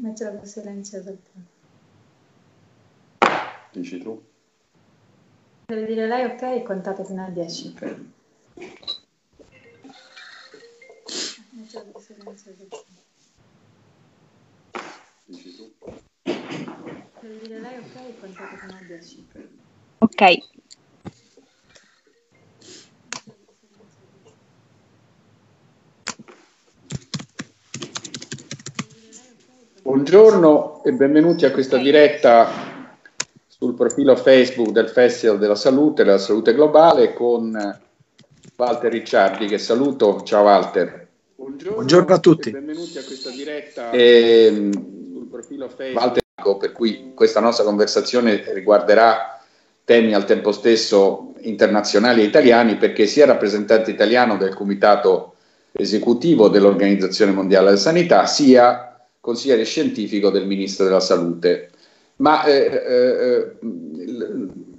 Mettila per silenzio per Dici tu? Deve dire lei ok contate fino a 10. Ok. Per Dici tu? Deve dire lei ok contate fino a 10. Ok. Buongiorno e benvenuti a questa diretta sul profilo Facebook del Festival della Salute, della Salute Globale con Walter Ricciardi che saluto. Ciao Walter. Buongiorno a tutti. E benvenuti a questa diretta e, sul profilo Facebook. Walter, per cui questa nostra conversazione riguarderà temi al tempo stesso internazionali e italiani perché sia rappresentante italiano del Comitato esecutivo dell'Organizzazione Mondiale della Sanità sia consigliere scientifico del Ministro della Salute. Ma eh, eh,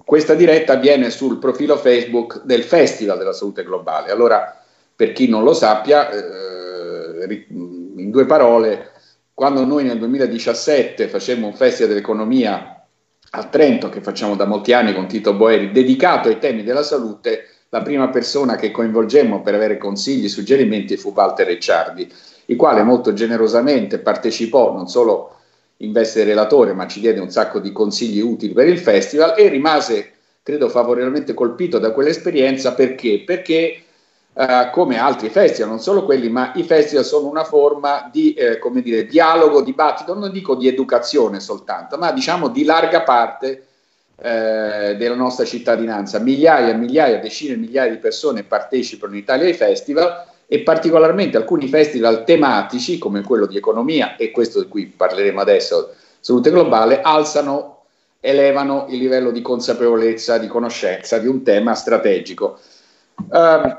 questa diretta avviene sul profilo Facebook del Festival della Salute Globale. Allora, per chi non lo sappia, eh, in due parole, quando noi nel 2017 facemmo un Festival dell'Economia a Trento, che facciamo da molti anni con Tito Boeri, dedicato ai temi della salute, la prima persona che coinvolgemmo per avere consigli, suggerimenti fu Walter Recciardi il quale molto generosamente partecipò non solo in veste relatore, ma ci diede un sacco di consigli utili per il festival e rimase, credo, favorevolmente colpito da quell'esperienza perché? Perché Uh, come altri festival, non solo quelli, ma i festival sono una forma di eh, come dire, dialogo, dibattito, non dico di educazione soltanto, ma diciamo di larga parte eh, della nostra cittadinanza. Migliaia e migliaia, decine e migliaia di persone partecipano in Italia ai festival e particolarmente alcuni festival tematici come quello di economia e questo di cui parleremo adesso, salute globale, alzano, elevano il livello di consapevolezza, di conoscenza di un tema strategico. Uh,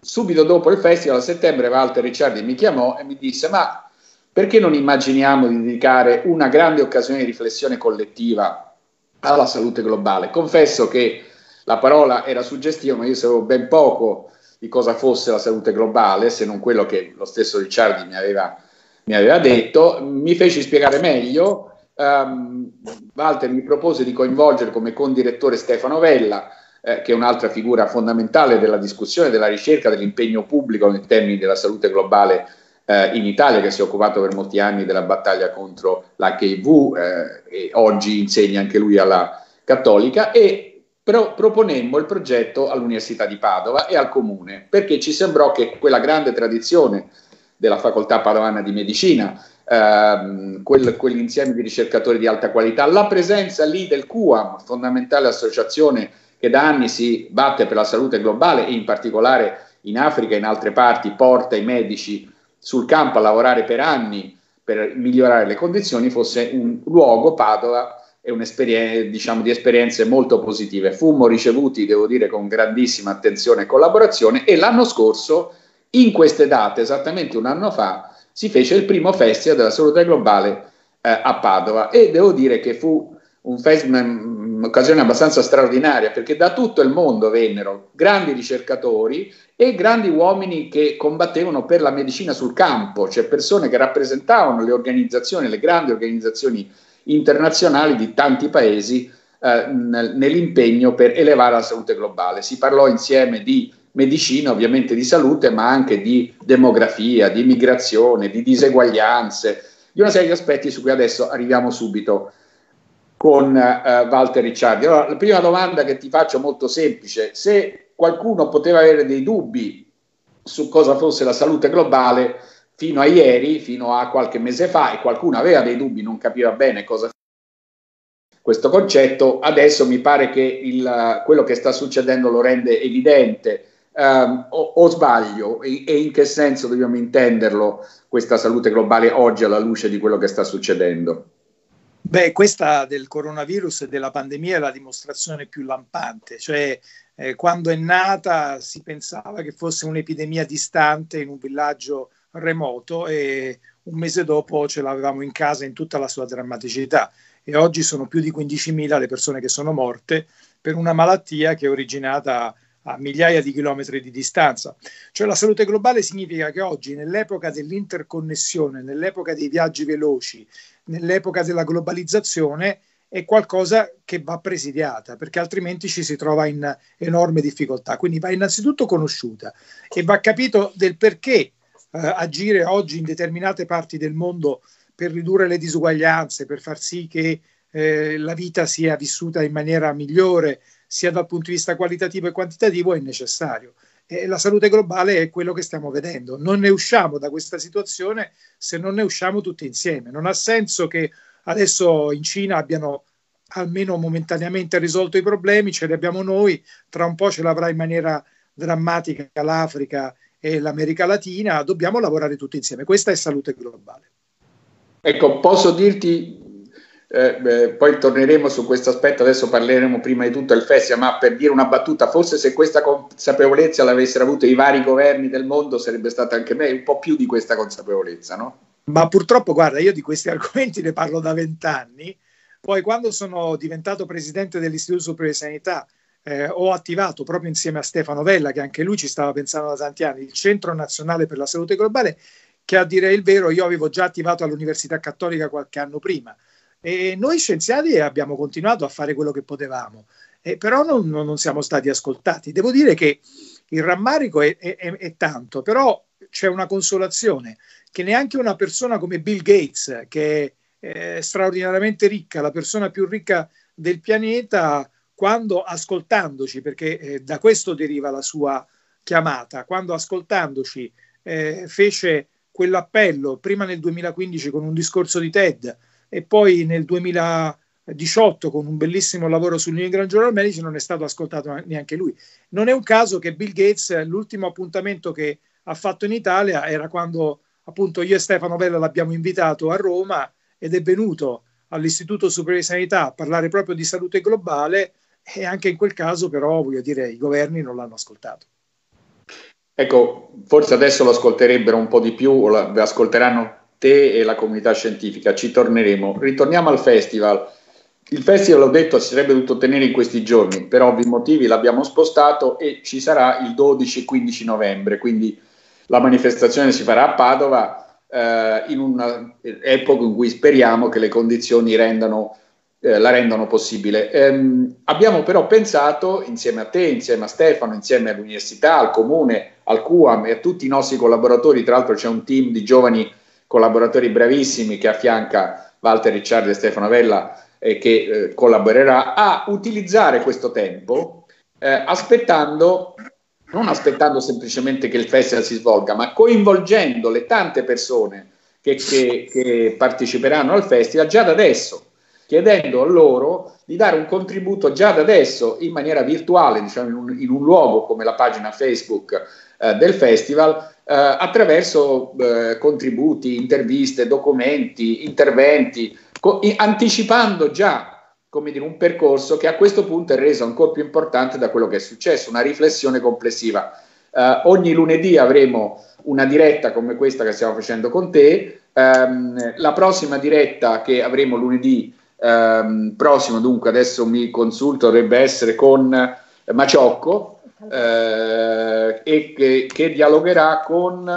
subito dopo il festival, a settembre, Walter Ricciardi mi chiamò e mi disse ma perché non immaginiamo di dedicare una grande occasione di riflessione collettiva alla salute globale? Confesso che la parola era suggestiva, ma io sapevo ben poco di cosa fosse la salute globale, se non quello che lo stesso Ricciardi mi aveva, mi aveva detto, mi feci spiegare meglio. Um, Walter mi propose di coinvolgere come condirettore Stefano Vella, eh, che è un'altra figura fondamentale della discussione, della ricerca, dell'impegno pubblico nei termini della salute globale eh, in Italia, che si è occupato per molti anni della battaglia contro l'HIV eh, e oggi insegna anche lui alla Cattolica, e però proponemmo il progetto all'Università di Padova e al Comune, perché ci sembrò che quella grande tradizione della facoltà padovana di medicina, ehm, quel, quell'insieme di ricercatori di alta qualità, la presenza lì del QAM, fondamentale associazione che da anni si batte per la salute globale e in particolare in Africa e in altre parti porta i medici sul campo a lavorare per anni per migliorare le condizioni, fosse un luogo, Padova, e un'esperienza, diciamo, di esperienze molto positive. Fummo ricevuti, devo dire, con grandissima attenzione e collaborazione e l'anno scorso, in queste date, esattamente un anno fa, si fece il primo festival della salute globale eh, a Padova e devo dire che fu un festival, un'occasione abbastanza straordinaria perché da tutto il mondo vennero grandi ricercatori e grandi uomini che combattevano per la medicina sul campo, cioè persone che rappresentavano le organizzazioni, le grandi organizzazioni internazionali di tanti paesi eh, nell'impegno per elevare la salute globale. Si parlò insieme di medicina, ovviamente di salute, ma anche di demografia, di immigrazione, di diseguaglianze, di una serie di aspetti su cui adesso arriviamo subito con eh, Walter Ricciardi. Allora, la prima domanda che ti faccio è molto semplice, se qualcuno poteva avere dei dubbi su cosa fosse la salute globale, fino a ieri, fino a qualche mese fa, e qualcuno aveva dei dubbi, non capiva bene cosa questo concetto, adesso mi pare che il, quello che sta succedendo lo rende evidente. Um, o, o, sbaglio? E, e, in che senso dobbiamo intenderlo questa salute globale oggi alla luce di quello che sta succedendo? Beh, questa del coronavirus e della pandemia è la dimostrazione più lampante, cioè eh, quando è nata si pensava che fosse un'epidemia distante in un villaggio remoto e un mese dopo ce l'avevamo in casa in tutta la sua drammaticità e oggi sono più di 15.000 le persone che sono morte per una malattia che è originata a migliaia di chilometri di distanza. Cioè la salute globale significa che oggi, nell'epoca dell'interconnessione, nell'epoca dei viaggi veloci, nell'epoca della globalizzazione, è qualcosa che va presidiata, perché altrimenti ci si trova in enorme difficoltà. Quindi va innanzitutto conosciuta e va capito del perché agire oggi in determinate parti del mondo per ridurre le disuguaglianze, per far sì che eh, la vita sia vissuta in maniera migliore, sia dal punto di vista qualitativo e quantitativo, è necessario. E la salute globale è quello che stiamo vedendo. Non ne usciamo da questa situazione se non ne usciamo tutti insieme. Non ha senso che adesso in Cina abbiano almeno momentaneamente risolto i problemi, ce li abbiamo noi, tra un po' ce l'avrà in maniera drammatica l'Africa e l'America Latina, dobbiamo lavorare tutti insieme. Questa è salute globale. Ecco, posso dirti, eh, beh, poi torneremo su questo aspetto, adesso parleremo prima di tutto del festival, ma per dire una battuta, forse se questa consapevolezza l'avessero avuto i vari governi del mondo sarebbe stata anche me un po' più di questa consapevolezza, no? Ma purtroppo, guarda, io di questi argomenti ne parlo da vent'anni, poi quando sono diventato presidente dell'Istituto Superiore di Sanità eh, ho attivato proprio insieme a Stefano Vella, che anche lui ci stava pensando da tanti anni, il Centro Nazionale per la Salute Globale, che a dire il vero io avevo già attivato all'Università Cattolica qualche anno prima. E noi scienziati abbiamo continuato a fare quello che potevamo, eh, però non, non, siamo stati ascoltati. Devo dire che il rammarico è, è, è tanto, però c'è una consolazione che neanche una persona come Bill Gates, che è eh, straordinariamente ricca, la persona più ricca del pianeta, quando ascoltandoci, perché eh, da questo deriva la sua chiamata, quando ascoltandoci eh, fece quell'appello prima nel 2015 con un discorso di TED e poi nel 2018 con un bellissimo lavoro sul New England Journal Medicine non è stato ascoltato neanche lui. Non è un caso che Bill Gates, l'ultimo appuntamento che ha fatto in Italia era quando appunto io e Stefano Bella l'abbiamo invitato a Roma ed è venuto all'Istituto Superiore di Sanità a parlare proprio di salute globale e anche in quel caso però voglio dire i governi non l'hanno ascoltato. Ecco, forse adesso lo ascolterebbero un po' di più, o la, ascolteranno te e la comunità scientifica, ci torneremo. Ritorniamo al festival. Il festival, ho detto, si sarebbe dovuto tenere in questi giorni, per ovvi motivi l'abbiamo spostato e ci sarà il 12 e 15 novembre, quindi la manifestazione si farà a Padova eh, in un'epoca in cui speriamo che le condizioni rendano eh, la rendono possibile. Ehm, abbiamo però pensato, insieme a te, insieme a Stefano, insieme all'università, al comune, al QAM e a tutti i nostri collaboratori, tra l'altro c'è un team di giovani collaboratori bravissimi che affianca Walter Ricciardi e Stefano Avella e che eh, collaborerà, a utilizzare questo tempo eh, aspettando, non aspettando semplicemente che il festival si svolga, ma coinvolgendo le tante persone che, che, che parteciperanno al festival già da adesso chiedendo a loro di dare un contributo già da adesso in maniera virtuale, diciamo in un, in un luogo come la pagina Facebook eh, del festival, eh, attraverso eh, contributi, interviste, documenti, interventi, co- anticipando già come dire, un percorso che a questo punto è reso ancora più importante da quello che è successo, una riflessione complessiva. Eh, ogni lunedì avremo una diretta come questa che stiamo facendo con te. Um, la prossima diretta che avremo lunedì ehm, prossimo, dunque adesso mi consulto, dovrebbe essere con Maciocco eh, e che, che, dialogherà con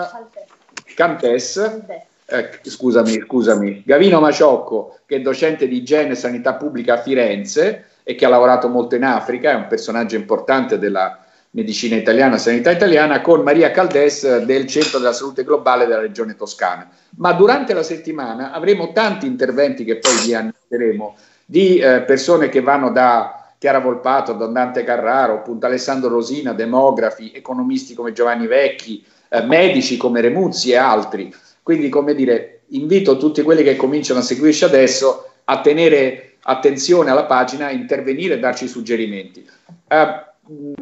Cantes. Eh, scusami, scusami, Gavino Maciocco, che è docente di igiene e sanità pubblica a Firenze e che ha lavorato molto in Africa, è un personaggio importante della medicina italiana, sanità italiana, con Maria Caldes del Centro della Salute Globale della Regione Toscana. Ma durante la settimana avremo tanti interventi che poi vi annunceremo di eh, persone che vanno da Chiara Volpato, Don Dante Carraro, appunto Alessandro Rosina, demografi, economisti come Giovanni Vecchi, eh, medici come Remuzzi e altri. Quindi, come dire, invito tutti quelli che cominciano a seguirci adesso a tenere attenzione alla pagina, intervenire e darci suggerimenti. Eh,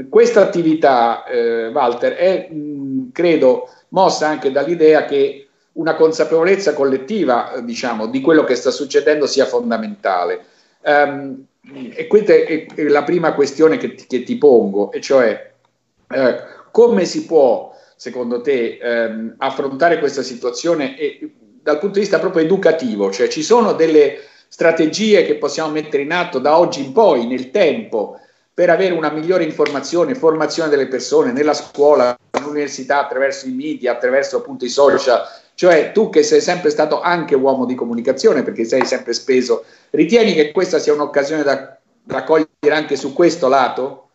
questa attività, eh, Walter, è, mh, credo, mossa anche dall'idea che una consapevolezza collettiva, eh, diciamo, di quello che sta succedendo sia fondamentale. Um, e questa è, è, la prima questione che ti, che ti pongo, e cioè eh, come si può, secondo te, ehm, affrontare questa situazione e, dal punto di vista proprio educativo, cioè ci sono delle strategie che possiamo mettere in atto da oggi in poi, nel tempo, per avere una migliore informazione, formazione delle persone nella scuola, all'università, attraverso i media, attraverso appunto i social. Cioè tu che sei sempre stato anche uomo di comunicazione perché sei sempre speso, ritieni che questa sia un'occasione da raccogliere anche su questo lato?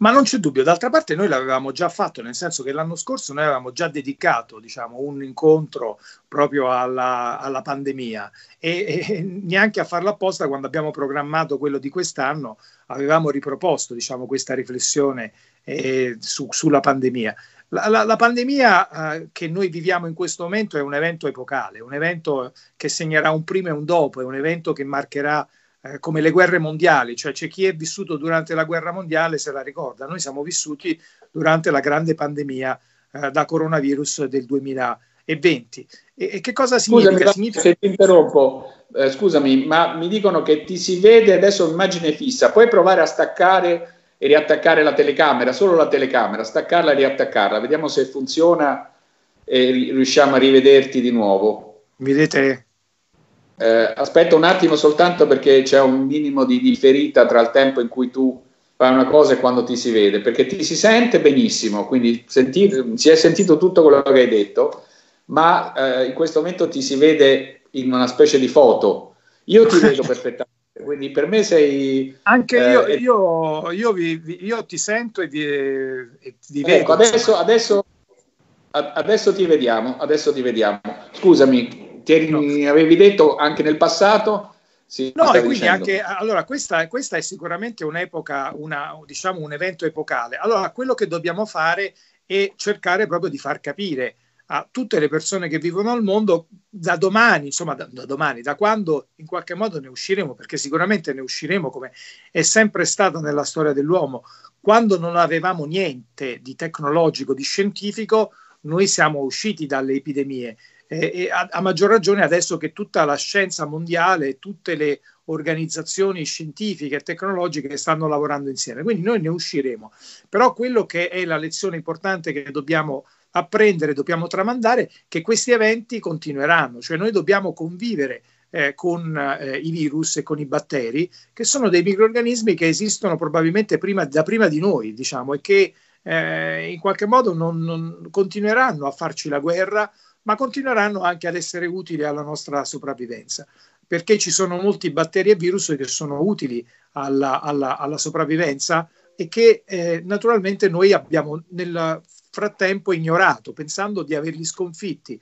Ma non c'è dubbio, d'altra parte noi l'avevamo già fatto, nel senso che l'anno scorso noi avevamo già dedicato diciamo, un incontro proprio alla, alla pandemia e, e, neanche a farlo apposta quando abbiamo programmato quello di quest'anno avevamo riproposto diciamo, questa riflessione eh, su, sulla pandemia. La, la, la pandemia eh, che noi viviamo in questo momento è un evento epocale, un evento che segnerà un prima e un dopo, è un evento che marcherà eh, come le guerre mondiali, cioè c'è chi è vissuto durante la guerra mondiale se la ricorda, noi siamo vissuti durante la grande pandemia eh, da coronavirus del 2020. E, e che cosa significa? Scusami, significa... se ti interrompo, eh, scusami, ma mi dicono che ti si vede adesso immagine fissa, puoi provare a staccare e riattaccare la telecamera, solo la telecamera, staccarla e riattaccarla, vediamo se funziona e riusciamo a rivederti di nuovo. Vedete? Eh, aspetta un attimo soltanto perché c'è un minimo di differita tra il tempo in cui tu fai una cosa e quando ti si vede, perché ti si sente benissimo, quindi senti, si è sentito tutto quello che hai detto, ma eh, in questo momento ti si vede in una specie di foto. Io ti vedo perfettamente, quindi per me sei... Anche eh, io, io, io, vi, io, ti sento e vi, e vi vedo. Ecco, adesso, adesso, adesso ti vediamo, adesso ti vediamo. Scusami, ti no. avevi detto anche nel passato. Sì, no, e quindi anche allora questa, questa, è sicuramente un'epoca, una, diciamo un evento epocale. Allora, quello che dobbiamo fare è cercare proprio di far capire a tutte le persone che vivono al mondo da domani, insomma, da, da, domani, da quando in qualche modo ne usciremo, perché sicuramente ne usciremo come è sempre stato nella storia dell'uomo. Quando non avevamo niente di tecnologico, di scientifico, noi siamo usciti dalle epidemie e a, a, maggior ragione adesso che tutta la scienza mondiale, tutte le organizzazioni scientifiche e tecnologiche stanno lavorando insieme. Quindi noi ne usciremo. Però quello che è la lezione importante che dobbiamo apprendere, dobbiamo tramandare, che questi eventi continueranno, cioè noi dobbiamo convivere eh, con eh, i virus e con i batteri, che sono dei microorganismi che esistono probabilmente prima, da prima di noi, diciamo, e che eh, in qualche modo non, non continueranno a farci la guerra ma continueranno anche ad essere utili alla nostra sopravvivenza, perché ci sono molti batteri e virus che sono utili alla, alla, alla sopravvivenza e che eh, naturalmente noi abbiamo nel frattempo ignorato, pensando di averli sconfitti.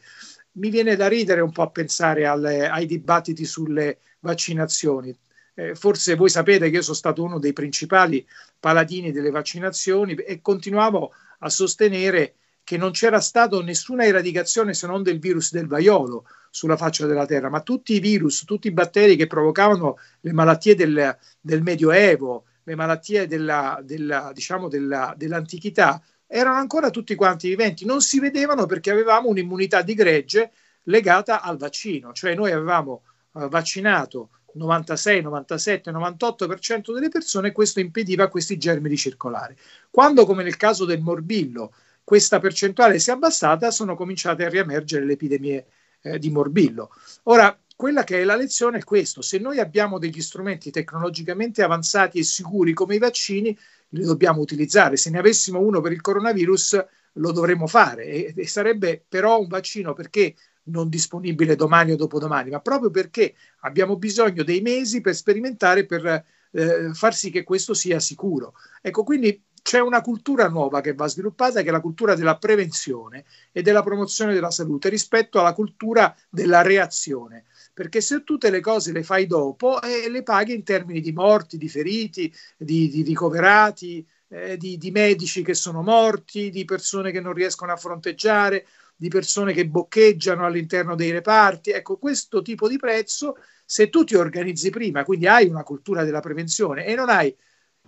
Mi viene da ridere un po' a pensare alle, ai dibattiti sulle vaccinazioni. Eh, forse voi sapete che io sono stato uno dei principali paladini delle vaccinazioni e continuavo a sostenere che non c'era stata nessuna eradicazione se non del virus del vaiolo sulla faccia della Terra, ma tutti i virus, tutti i batteri che provocavano le malattie del, del Medioevo, le malattie della, della, diciamo della, dell'antichità, erano ancora tutti quanti viventi, non si vedevano perché avevamo un'immunità di gregge legata al vaccino, cioè noi avevamo uh, vaccinato 96, 97, 98% delle persone e questo impediva a questi germi di circolare. Quando, come nel caso del morbillo, questa percentuale si è abbassata, sono cominciate a riemergere le epidemie eh, di morbillo. Ora, quella che è la lezione è questo, se noi abbiamo degli strumenti tecnologicamente avanzati e sicuri come i vaccini, li dobbiamo utilizzare. Se ne avessimo uno per il coronavirus, lo dovremmo fare e, e sarebbe però un vaccino perché non disponibile domani o dopodomani, ma proprio perché abbiamo bisogno dei mesi per sperimentare, per eh, far sì che questo sia sicuro. Ecco, quindi c'è una cultura nuova che va sviluppata, che è la cultura della prevenzione e della promozione della salute rispetto alla cultura della reazione. Perché se tutte le cose le fai dopo, eh, le paghi in termini di morti, di feriti, di, di ricoverati, eh, di, di medici che sono morti, di persone che non riescono a fronteggiare, di persone che boccheggiano all'interno dei reparti. Ecco, questo tipo di prezzo, se tu ti organizzi prima, quindi hai una cultura della prevenzione e non hai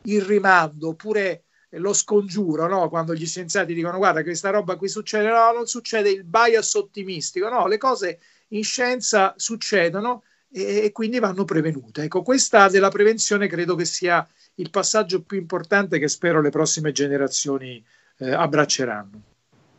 il rimando oppure lo scongiuro, no? quando gli scienziati dicono guarda questa roba qui succede, no, non succede il bias ottimistico, no, le cose in scienza succedono e, e quindi vanno prevenute. Ecco, questa della prevenzione credo che sia il passaggio più importante che spero le prossime generazioni eh, abbracceranno.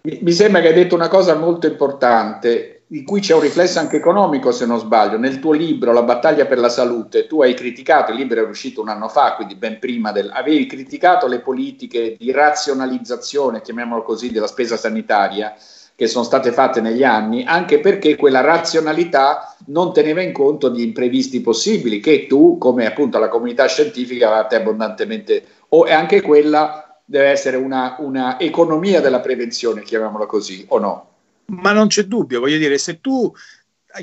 Mi sembra che hai detto una cosa molto importante. Di cui c'è un riflesso anche economico, se non sbaglio. Nel tuo libro, La battaglia per la salute, tu hai criticato, il libro è uscito un anno fa, quindi ben prima del... avevi criticato le politiche di razionalizzazione, chiamiamolo così, della spesa sanitaria che sono state fatte negli anni, anche perché quella razionalità non teneva in conto di imprevisti possibili, che tu, come appunto la comunità scientifica, avete abbondantemente, o anche quella deve essere una, una economia della prevenzione, chiamiamola così, o no? Ma non c'è dubbio, voglio dire, se tu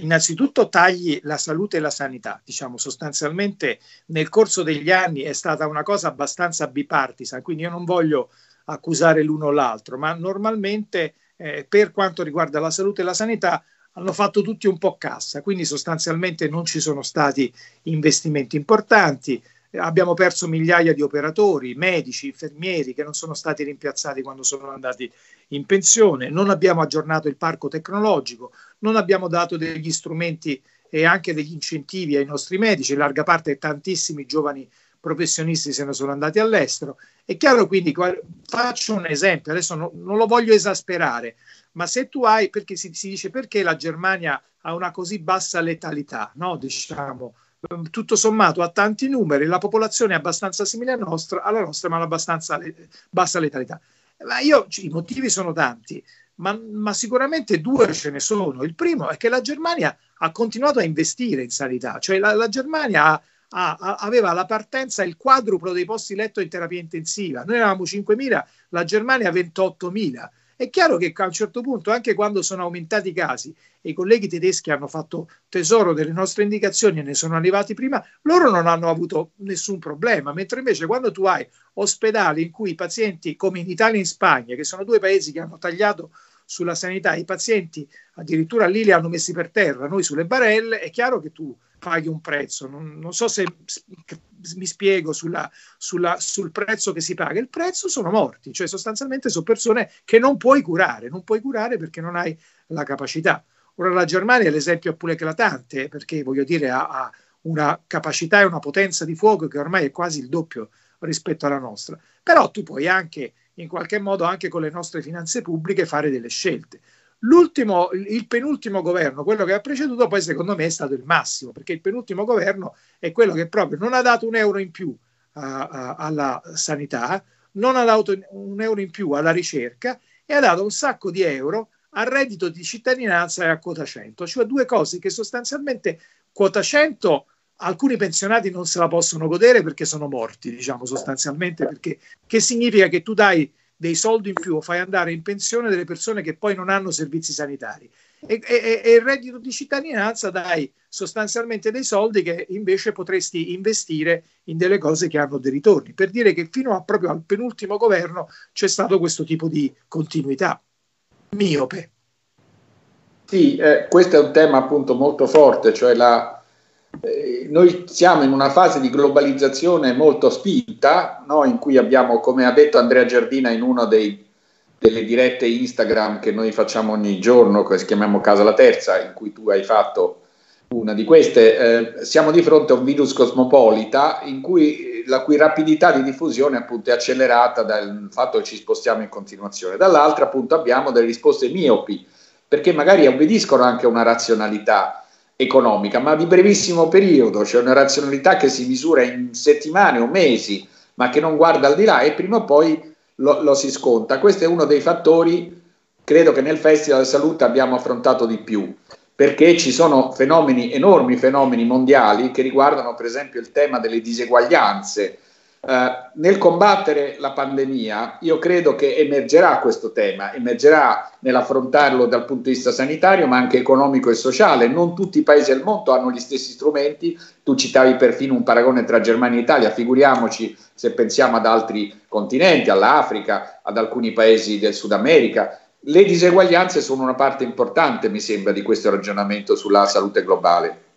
innanzitutto tagli la salute e la sanità, diciamo sostanzialmente nel corso degli anni è stata una cosa abbastanza bipartisan, quindi io non voglio accusare l'uno o l'altro, ma normalmente eh, per quanto riguarda la salute e la sanità hanno fatto tutti un po' cassa, quindi sostanzialmente non ci sono stati investimenti importanti, abbiamo perso migliaia di operatori, medici, infermieri che non sono stati rimpiazzati quando sono andati in pensione, non abbiamo aggiornato il parco tecnologico, non abbiamo dato degli strumenti e anche degli incentivi ai nostri medici, in larga parte tantissimi giovani professionisti se ne sono andati all'estero. È chiaro quindi, faccio un esempio, adesso no, non lo voglio esasperare, ma se tu hai, perché si, si, dice perché la Germania ha una così bassa letalità, no? diciamo, tutto sommato ha tanti numeri, la popolazione è abbastanza simile alla nostra, alla nostra ma ha abbastanza bassa letalità. Ma io, i motivi sono tanti, ma, ma, sicuramente due ce ne sono. Il primo è che la Germania ha continuato a investire in sanità, cioè la, la Germania ha, ha, aveva alla partenza il quadruplo dei posti letto in terapia intensiva. Noi eravamo 5.000, la Germania 28.000. È chiaro che a un certo punto, anche quando sono aumentati i casi e i colleghi tedeschi hanno fatto tesoro delle nostre indicazioni e ne sono arrivati prima, loro non hanno avuto nessun problema, mentre invece quando tu hai ospedali in cui i pazienti, come in Italia e in Spagna, che sono due paesi che hanno tagliato sulla sanità, i pazienti addirittura lì li hanno messi per terra, noi sulle barelle, è chiaro che tu paghi un prezzo. Non, non so se mi spiego sulla, sulla, sul prezzo che si paga. Il prezzo sono morti, cioè sostanzialmente sono persone che non puoi curare, non puoi curare perché non hai la capacità. Ora la Germania è l'esempio più eclatante perché voglio dire ha, ha una capacità e una potenza di fuoco che ormai è quasi il doppio rispetto alla nostra. Però tu puoi anche in qualche modo anche con le nostre finanze pubbliche fare delle scelte. L'ultimo, il penultimo governo, quello che ha preceduto, poi secondo me è stato il massimo, perché il penultimo governo è quello che proprio non ha dato un euro in più a, a, alla sanità, non ha dato un euro in più alla ricerca e ha dato un sacco di euro al reddito di cittadinanza e a quota 100, cioè due cose che sostanzialmente quota 100 alcuni pensionati non se la possono godere perché sono morti, diciamo sostanzialmente, perché che significa che tu dai dei soldi in più o fai andare in pensione delle persone che poi non hanno servizi sanitari. E, e, e, il reddito di cittadinanza dai sostanzialmente dei soldi che invece potresti investire in delle cose che hanno dei ritorni. Per dire che fino a proprio al penultimo governo c'è stato questo tipo di continuità miope. Sì, eh, questo è un tema appunto molto forte, cioè la, noi siamo in una fase di globalizzazione molto spinta, no? in cui abbiamo, come ha detto Andrea Giardina in una delle dirette Instagram che noi facciamo ogni giorno, che chiamiamo Casa la Terza, in cui tu hai fatto una di queste, eh, siamo di fronte a un virus cosmopolita cui, la cui rapidità di diffusione appunto è accelerata dal fatto che ci spostiamo in continuazione. Dall'altra appunto abbiamo delle risposte miopi, perché magari obbediscono anche a una razionalità economica, ma di brevissimo periodo, cioè una razionalità che si misura in settimane o mesi, ma che non guarda al di là e prima o poi lo, lo si sconta. Questo è uno dei fattori, credo che nel Festival Salute abbiamo affrontato di più, perché ci sono fenomeni, enormi fenomeni mondiali che riguardano per esempio il tema delle diseguaglianze, Uh, nel combattere la pandemia, io credo che emergerà questo tema, emergerà nell'affrontarlo dal punto di vista sanitario, ma anche economico e sociale. Non tutti i paesi del mondo hanno gli stessi strumenti. Tu citavi perfino un paragone tra Germania e Italia, figuriamoci se pensiamo ad altri continenti, all'Africa, ad alcuni paesi del Sud America. Le diseguaglianze sono una parte importante, mi sembra, di questo ragionamento sulla salute globale.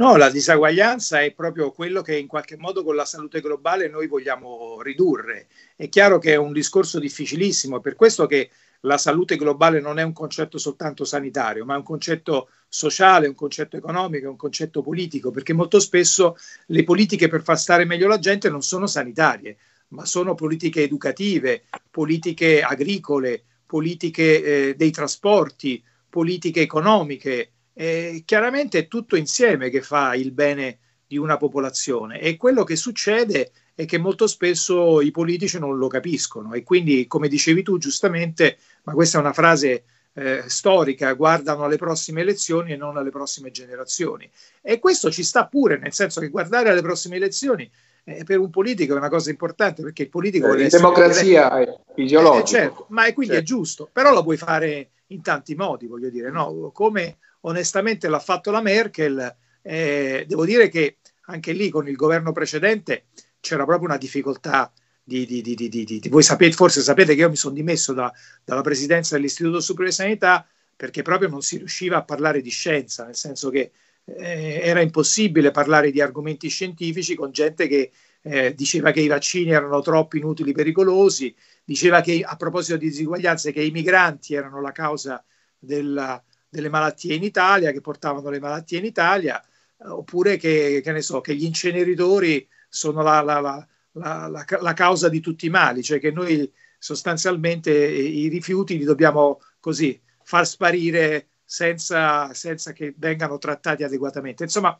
No, la disaguaglianza è proprio quello che in qualche modo con la salute globale noi vogliamo ridurre. È chiaro che è un discorso difficilissimo, per questo che la salute globale non è un concetto soltanto sanitario, ma è un concetto sociale, un concetto economico, un concetto politico, perché molto spesso le politiche per far stare meglio la gente non sono sanitarie, ma sono politiche educative, politiche agricole, politiche eh, dei trasporti, politiche economiche. Eh, chiaramente è tutto insieme che fa il bene di una popolazione e quello che succede è che molto spesso i politici non lo capiscono e quindi, come dicevi tu giustamente, ma questa è una frase eh, storica, guardano alle prossime elezioni e non alle prossime generazioni. E questo ci sta pure, nel senso che guardare alle prossime elezioni eh, per un politico è una cosa importante perché il politico... Eh, democrazia è fisiologico. Eh, certo, ma è quindi certo. è giusto, però lo puoi fare in tanti modi, voglio dire, no? Come onestamente l'ha fatto la Merkel, eh, devo dire che anche lì con il governo precedente c'era proprio una difficoltà di, di, di, di, voi sapete, forse sapete che io mi sono dimesso da, dalla presidenza dell'Istituto Superiore di Sanità perché proprio non si riusciva a parlare di scienza, nel senso che eh, era impossibile parlare di argomenti scientifici con gente che eh, diceva che i vaccini erano troppo inutili, pericolosi, diceva che a proposito di disuguaglianze che i migranti erano la causa della, delle malattie in Italia, che portavano le malattie in Italia, eh, oppure che, che, ne so, che gli inceneritori sono la, la, la la, causa di tutti i mali, cioè che noi sostanzialmente i rifiuti li dobbiamo così far sparire senza, senza che vengano trattati adeguatamente. Insomma,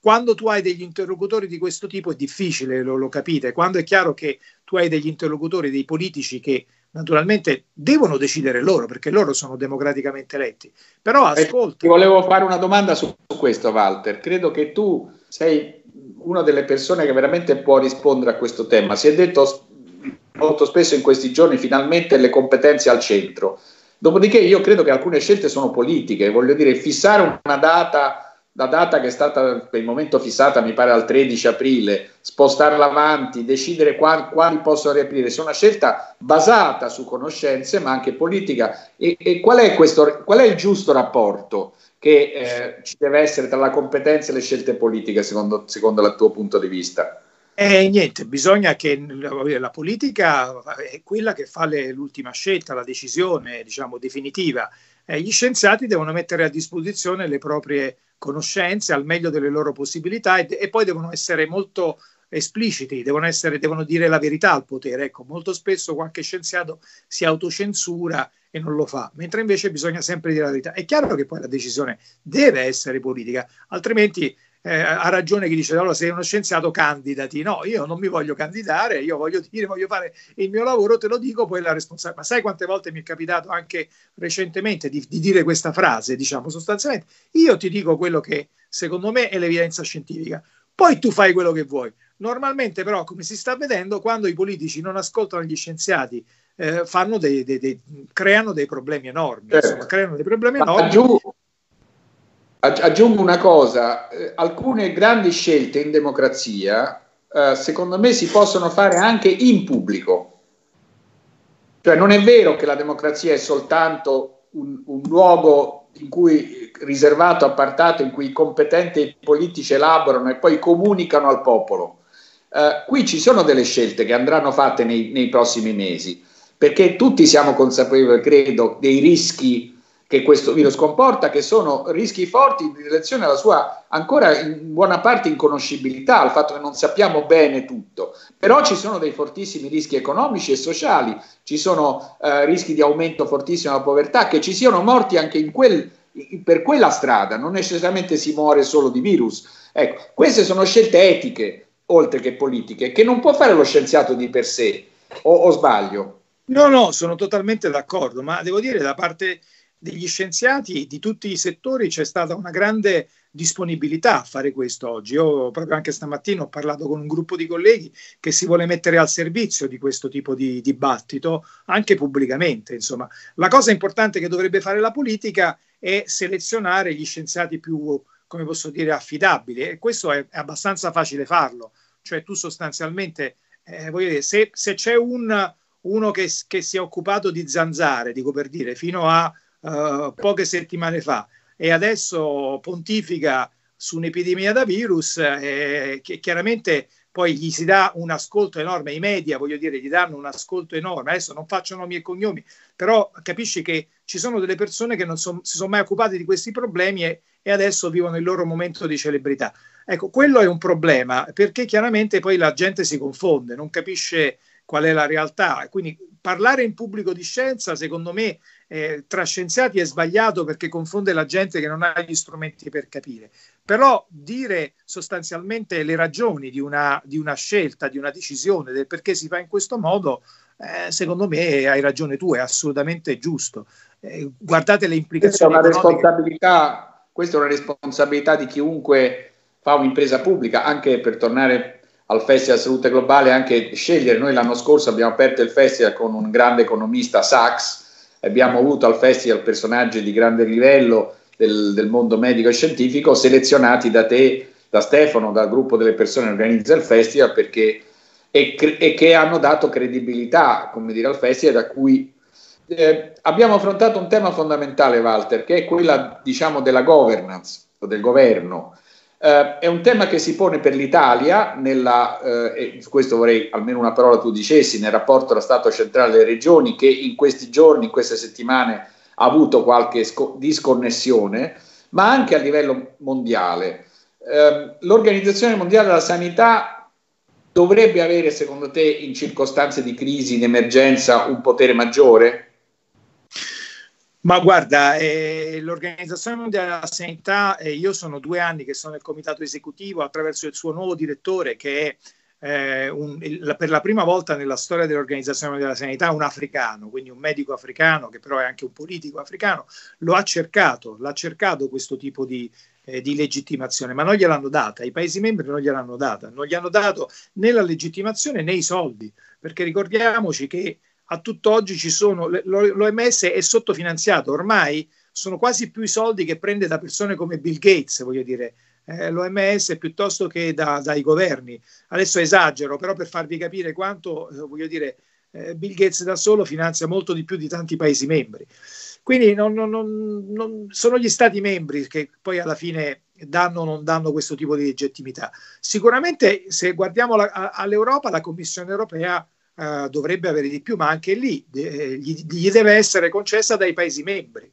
quando tu hai degli interlocutori di questo tipo è difficile, lo, lo, capite, quando è chiaro che tu hai degli interlocutori, dei politici che naturalmente devono decidere loro, perché loro sono democraticamente eletti, però ascolta. Ti volevo fare una domanda su questo, Walter. Credo che tu sei una delle persone che veramente può rispondere a questo tema. Si è detto molto spesso in questi giorni finalmente le competenze al centro. Dopodiché io credo che alcune scelte sono politiche, voglio dire, fissare una data, la data che è stata per il momento fissata mi pare al 13 aprile, spostarla avanti, decidere quali, quali possono riaprire, è una scelta basata su conoscenze ma anche politica. E, e qual, è questo, qual è il giusto rapporto? che eh, ci deve essere tra la competenza e le scelte politiche, secondo, secondo il tuo punto di vista? Eh, niente, bisogna che la politica è quella che fa le, l'ultima scelta, la decisione diciamo, definitiva. Eh, gli scienziati devono mettere a disposizione le proprie conoscenze al meglio delle loro possibilità e, e poi devono essere molto espliciti, devono, essere, devono dire la verità al potere. Ecco, molto spesso qualche scienziato si autocensura e non lo fa, mentre invece bisogna sempre dire la verità. È chiaro che poi la decisione deve essere politica, altrimenti eh, ha ragione chi dice allora sei uno scienziato candidati, no, io non mi voglio candidare, io voglio dire, voglio fare il mio lavoro, te lo dico, poi la responsabilità. Ma sai quante volte mi è capitato anche recentemente di, di dire questa frase, diciamo sostanzialmente, io ti dico quello che secondo me è l'evidenza scientifica, poi tu fai quello che vuoi. Normalmente però, come si sta vedendo, quando i politici non ascoltano gli scienziati, eh, dei, dei, dei, creano dei problemi enormi. Certo. Insomma, creano dei problemi enormi. Aggiungo una cosa, eh, alcune grandi scelte in democrazia, eh, secondo me, si possono fare anche in pubblico. Cioè non è vero che la democrazia è soltanto un, un luogo cui, riservato, appartato, in cui i competenti politici elaborano e poi comunicano al popolo. Uh, qui ci sono delle scelte che andranno fatte nei, nei, prossimi mesi, perché tutti siamo consapevoli, credo, dei rischi che questo virus comporta, che sono rischi forti in relazione alla sua ancora in buona parte inconoscibilità, al fatto che non sappiamo bene tutto. Però ci sono dei fortissimi rischi economici e sociali, ci sono uh, rischi di aumento fortissimo della povertà, che ci siano morti anche in quel, per quella strada, non necessariamente si muore solo di virus. Ecco, queste sono scelte etiche oltre che politiche, che non può fare lo scienziato di per sé, o, o sbaglio? No, no, sono totalmente d'accordo, ma devo dire da parte degli scienziati di tutti i settori c'è stata una grande disponibilità a fare questo oggi. Io proprio anche stamattina ho parlato con un gruppo di colleghi che si vuole mettere al servizio di questo tipo di dibattito, anche pubblicamente. Insomma, la cosa importante che dovrebbe fare la politica è selezionare gli scienziati più, come posso dire, affidabili e questo è, abbastanza facile farlo cioè tu sostanzialmente, eh, voglio dire, se, se c'è un, uno che, che, si è occupato di zanzare, dico per dire, fino a uh, poche settimane fa e adesso pontifica su un'epidemia da virus, eh, che chiaramente poi gli si dà un ascolto enorme, i media voglio dire gli danno un ascolto enorme, adesso non faccio nomi e cognomi, però capisci che ci sono delle persone che non son, si sono mai occupate di questi problemi e, e adesso vivono il loro momento di celebrità. Ecco, quello è un problema perché chiaramente poi la gente si confonde, non capisce qual è la realtà. Quindi parlare in pubblico di scienza, secondo me, eh, tra scienziati è sbagliato perché confonde la gente che non ha gli strumenti per capire. Però dire sostanzialmente le ragioni di una, di una scelta, di una decisione, del perché si fa in questo modo, eh, secondo me hai ragione tu, è assolutamente giusto. Eh, guardate le implicazioni. Questa è, una responsabilità, questa è una responsabilità di chiunque fa un'impresa pubblica, anche per tornare al Festival Salute Globale anche scegliere. Noi l'anno scorso abbiamo aperto il festival con un grande economista, Sachs, abbiamo avuto al festival personaggi di grande livello del, del, mondo medico e scientifico selezionati da te, da Stefano, dal gruppo delle persone che organizza il festival perché, e, e che hanno dato credibilità come dire, al festival da cui eh, abbiamo affrontato un tema fondamentale, Walter, che è quella diciamo, della governance o del governo. Uh, è un tema che si pone per l'Italia, nella, uh, e su questo vorrei almeno una parola tu dicessi, nel rapporto tra Stato centrale e regioni, che in questi giorni, in queste settimane, ha avuto qualche sco- disconnessione, ma anche a livello mondiale. Uh, L'Organizzazione Mondiale della Sanità dovrebbe avere, secondo te, in circostanze di crisi, in emergenza, un potere maggiore? Ma guarda, eh, l'Organizzazione Mondiale della Sanità, eh, io sono due anni che sono nel comitato esecutivo attraverso il suo nuovo direttore che è eh, un, il, per la prima volta nella storia dell'Organizzazione Mondiale della Sanità un africano, quindi un medico africano che però è anche un politico africano, lo ha cercato, l'ha cercato questo tipo di, eh, di legittimazione, ma non gliel'hanno data, i Paesi membri non gliel'hanno data, non gli hanno dato né la legittimazione né i soldi, perché ricordiamoci che a tutt'oggi ci sono, l'OMS è sottofinanziato, ormai sono quasi più i soldi che prende da persone come Bill Gates, voglio dire, eh, l'OMS piuttosto che da, dai governi. Adesso esagero, però per farvi capire quanto, eh, voglio dire, eh, Bill Gates da solo finanzia molto di più di tanti Paesi membri. Quindi non, non, non, sono gli Stati membri che poi alla fine danno o non danno questo tipo di legittimità. Sicuramente se guardiamo la, all'Europa, la Commissione europea uh, dovrebbe avere di più, ma anche lì eh, gli, gli, deve essere concessa dai Paesi membri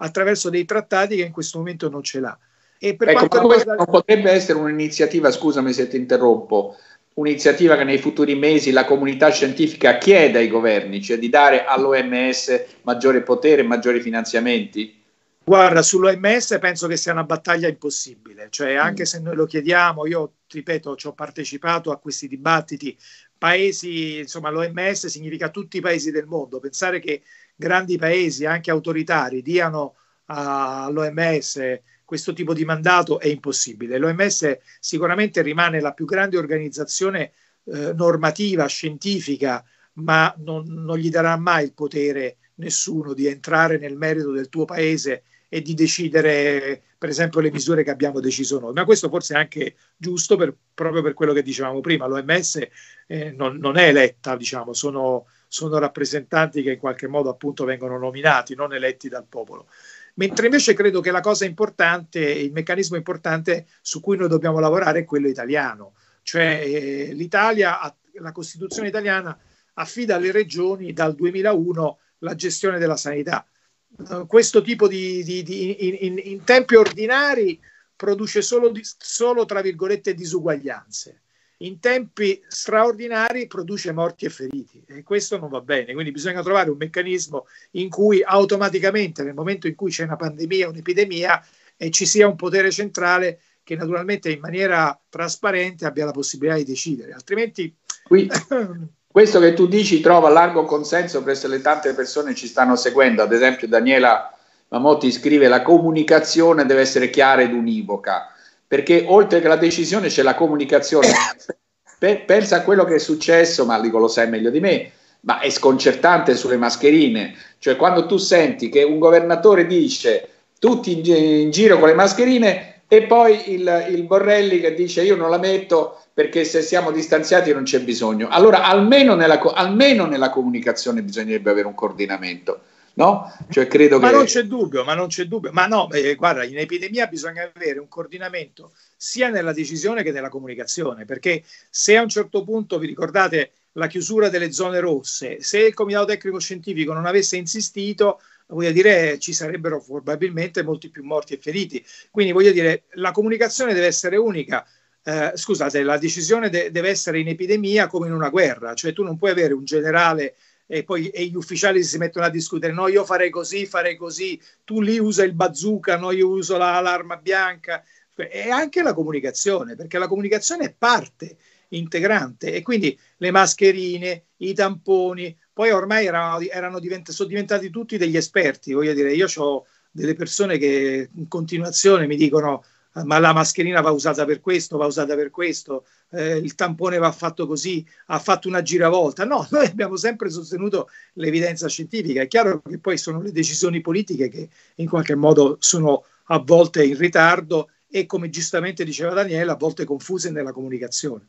attraverso dei trattati che in questo momento non ce l'ha. E per ecco, quanto riguarda... non potrebbe essere un'iniziativa, scusami se ti interrompo, un'iniziativa che nei futuri mesi la comunità scientifica chieda ai governi, cioè di dare all'OMS maggiore potere, maggiori finanziamenti? Guarda, sull'OMS penso che sia una battaglia impossibile, cioè anche mm. se noi lo chiediamo, io ripeto, ci ho partecipato a questi dibattiti paesi, insomma l'OMS significa tutti i paesi del mondo, pensare che grandi paesi, anche autoritari, diano all'OMS questo tipo di mandato è impossibile. L'OMS sicuramente rimane la più grande organizzazione eh, normativa, scientifica, ma non, non, gli darà mai il potere nessuno di entrare nel merito del tuo paese e di decidere, per esempio, le misure che abbiamo deciso noi. Ma questo forse è anche giusto per, proprio per quello che dicevamo prima. L'OMS eh, non, non, è eletta, diciamo, sono, sono rappresentanti che in qualche modo appunto vengono nominati, non eletti dal popolo. Mentre invece credo che la cosa importante, il meccanismo importante su cui noi dobbiamo lavorare è quello italiano, cioè eh, l'Italia, la Costituzione italiana affida alle regioni dal 2001 la gestione della sanità questo tipo di, di, di in, in, tempi ordinari produce solo, solo, tra virgolette, disuguaglianze. In tempi straordinari produce morti e feriti e questo non va bene. Quindi bisogna trovare un meccanismo in cui automaticamente, nel momento in cui c'è una pandemia, un'epidemia, e ci sia un potere centrale che naturalmente in maniera trasparente abbia la possibilità di decidere. Altrimenti qui Questo che tu dici trova largo consenso presso le tante persone che ci stanno seguendo, ad esempio Daniela Mamotti scrive la comunicazione deve essere chiara ed univoca, perché oltre che la decisione c'è la comunicazione. pensa a quello che è successo, ma dico lo sai meglio di me, ma è sconcertante sulle mascherine, cioè quando tu senti che un governatore dice tutti in, in giro con le mascherine e poi il, il Borrelli che dice io non la metto perché se siamo distanziati non c'è bisogno. Allora, almeno nella, almeno nella comunicazione bisognerebbe avere un coordinamento. No? Cioè, credo ma che... non c'è dubbio, ma non c'è dubbio. Ma no, eh, guarda, in epidemia bisogna avere un coordinamento sia nella decisione che nella comunicazione, perché se a un certo punto vi ricordate la chiusura delle zone rosse, se il comitato tecnico scientifico non avesse insistito, voglio dire, ci sarebbero probabilmente molti più morti e feriti. Quindi voglio dire, la comunicazione deve essere unica. Eh, scusate, la decisione de- deve essere in epidemia come in una guerra, cioè tu non puoi avere un generale e poi e gli ufficiali si mettono a discutere, no io farei così, farei così, tu lì usa il bazooka, no io uso la, l'arma bianca, e anche la comunicazione, perché la comunicazione è parte integrante. E quindi le mascherine, i tamponi, poi ormai erano, erano divent- sono diventati tutti degli esperti, voglio dire, io ho delle persone che in continuazione mi dicono ma la mascherina va usata per questo, va usata per questo, eh, il tampone va fatto così, ha fatto una giravolta. No, noi abbiamo sempre sostenuto l'evidenza scientifica. È chiaro che poi sono le decisioni politiche che in qualche modo sono a volte in ritardo e, come giustamente diceva Daniele, a volte confuse nella comunicazione.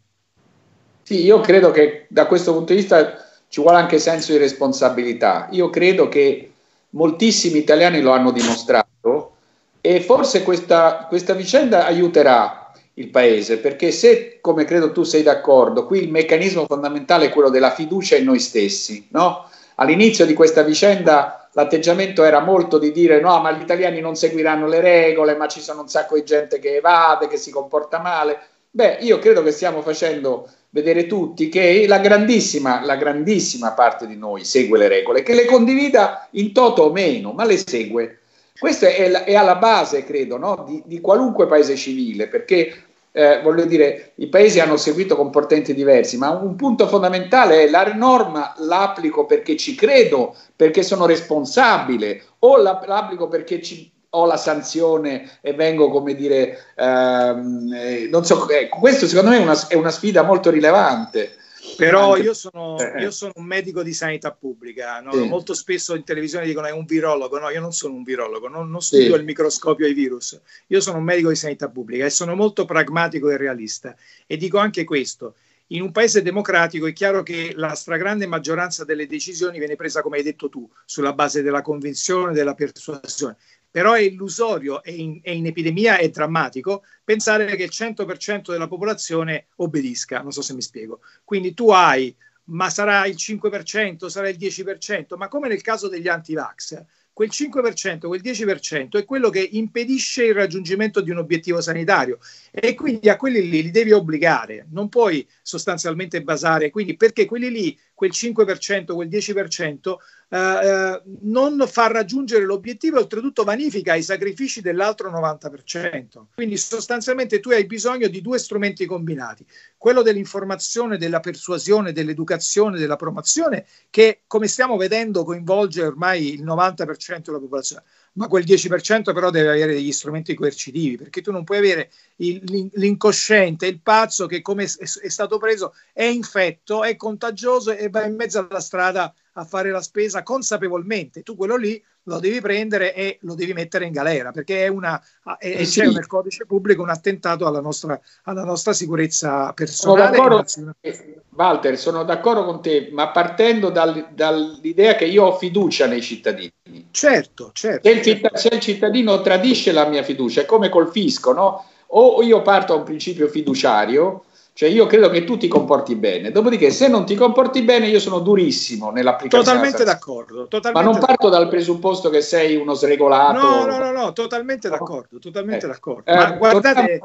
Sì, io credo che da questo punto di vista ci vuole anche senso di responsabilità. Io credo che moltissimi italiani lo hanno dimostrato e forse questa, questa vicenda aiuterà il paese, perché se, come credo tu sei d'accordo, qui il meccanismo fondamentale è quello della fiducia in noi stessi, no? All'inizio di questa vicenda l'atteggiamento era molto di dire no, ma gli italiani non seguiranno le regole, ma ci sono un sacco di gente che evade, che si comporta male. Beh, io credo che stiamo facendo vedere tutti che la grandissima, la grandissima parte di noi segue le regole, che le condivida in toto o meno, ma le segue. Questo è, è alla base, credo, no? di, di, qualunque paese civile, perché eh, voglio dire, i paesi hanno seguito comportamenti diversi, ma un punto fondamentale è la norma l'applico perché ci credo, perché sono responsabile, o la, l'applico perché ci, ho la sanzione e vengo, come dire, ehm, eh, non so, eh, questo secondo me è una, è una sfida molto rilevante. Però io sono, eh. io sono, un medico di sanità pubblica, no? sì. molto spesso in televisione dicono è un virologo, no, io non sono un virologo, non, non studio sì. il microscopio ai virus, io sono un medico di sanità pubblica e sono molto pragmatico e realista e dico anche questo, in un paese democratico è chiaro che la stragrande maggioranza delle decisioni viene presa, come hai detto tu, sulla base della convinzione, della persuasione però è illusorio e in, in, epidemia è drammatico pensare che il 100% della popolazione obbedisca, non so se mi spiego. Quindi tu hai, ma sarà il 5%, sarà il 10%, ma come nel caso degli anti-vax, quel 5%, quel 10% è quello che impedisce il raggiungimento di un obiettivo sanitario. E quindi a quelli lì li devi obbligare, non puoi sostanzialmente basare, quindi perché quelli lì, quel 5%, quel 10%, eh, eh, non fa raggiungere l'obiettivo e oltretutto vanifica i sacrifici dell'altro 90%. Quindi sostanzialmente tu hai bisogno di due strumenti combinati, quello dell'informazione, della persuasione, dell'educazione, della promozione, che come stiamo vedendo coinvolge ormai il 90% della popolazione ma quel 10% però deve avere degli strumenti coercitivi, perché tu non puoi avere il, l'incosciente, il pazzo che come è, stato preso è infetto, è contagioso e va in mezzo alla strada a fare la spesa consapevolmente. Tu quello lì lo devi prendere e lo devi mettere in galera perché è una, è, eh sì. c'è nel codice pubblico un attentato alla nostra, alla nostra sicurezza personale. Sono Walter, sono d'accordo con te, ma partendo dal, dall'idea che io ho fiducia nei cittadini. Certo, certo. Se il, cittadino, se il cittadino tradisce la mia fiducia, è come col fisco, no? O io parto da un principio fiduciario cioè io credo che tu ti comporti bene, dopodiché se non ti comporti bene io sono durissimo nell'applicazione. Totalmente d'accordo. Totalmente Ma non parto dal presupposto che sei uno sregolato. No, no, no, no totalmente d'accordo, totalmente eh, d'accordo. Ma eh, guardate,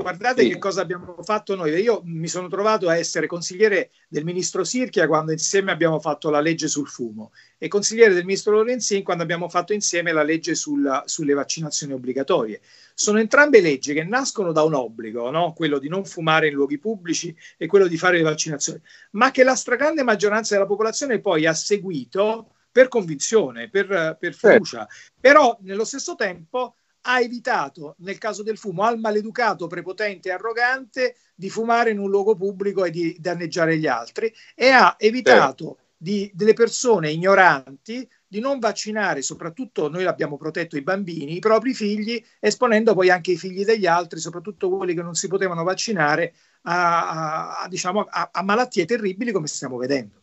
Guardate sì. che cosa abbiamo fatto noi. Io mi sono trovato a essere consigliere del ministro Sirchia quando insieme abbiamo fatto la legge sul fumo e consigliere del ministro Lorenzin quando abbiamo fatto insieme la legge sulla, sulle vaccinazioni obbligatorie. Sono entrambe leggi che nascono da un obbligo, no? quello di non fumare in luoghi pubblici e quello di fare le vaccinazioni, ma che la stragrande maggioranza della popolazione poi ha seguito per convinzione, per, per fiducia. Però nello stesso tempo ha evitato, nel caso del fumo, al maleducato, prepotente e arrogante di fumare in un luogo pubblico e di danneggiare gli altri e ha evitato di, delle persone ignoranti di non vaccinare, soprattutto noi l'abbiamo protetto i bambini, i propri figli, esponendo poi anche i figli degli altri, soprattutto quelli che non si potevano vaccinare, a, a, diciamo, a, a malattie terribili come stiamo vedendo.